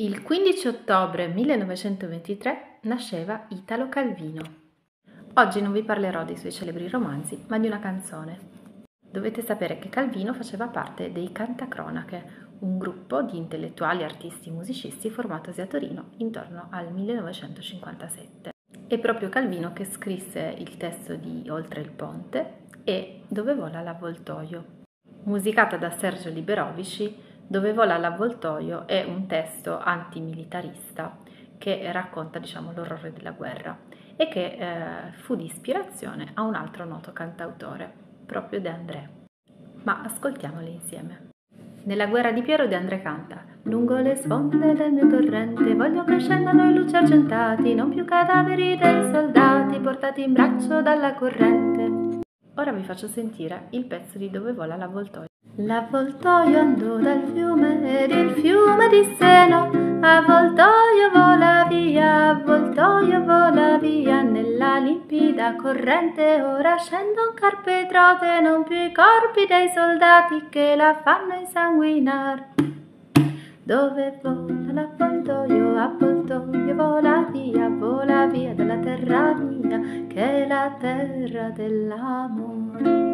Il 15 ottobre 1923 nasceva Italo Calvino. Oggi non vi parlerò dei suoi celebri romanzi, ma di una canzone. Dovete sapere che Calvino faceva parte dei Cantacronache, un gruppo di intellettuali, artisti e musicisti formatosi a Torino intorno al 1957. È proprio Calvino che scrisse il testo di Oltre il ponte e Dove vola l'avvoltoio. Musicata da Sergio Liberovici, dove vola l'avvoltoio è un testo antimilitarista che racconta diciamo, l'orrore della guerra e che eh, fu di ispirazione a un altro noto cantautore, proprio De André. Ma ascoltiamole insieme. Nella guerra di Piero De André canta Lungo le sponde del mio torrente voglio che scendano i luci argentati, non più cadaveri dei soldati portati in braccio dalla corrente. Ora vi faccio sentire il pezzo di Dove vola l'avvoltoio. L'avvoltoio andò dal fiume ed il fiume disse no, avvoltoio vola via, avvoltoio vola via, nella limpida corrente ora scendono carpe trote, non più i corpi dei soldati che la fanno insanguinar. Dove vola l'avvoltoio, avvoltoio vola via, vola via dalla terra mia, che è la terra dell'amore.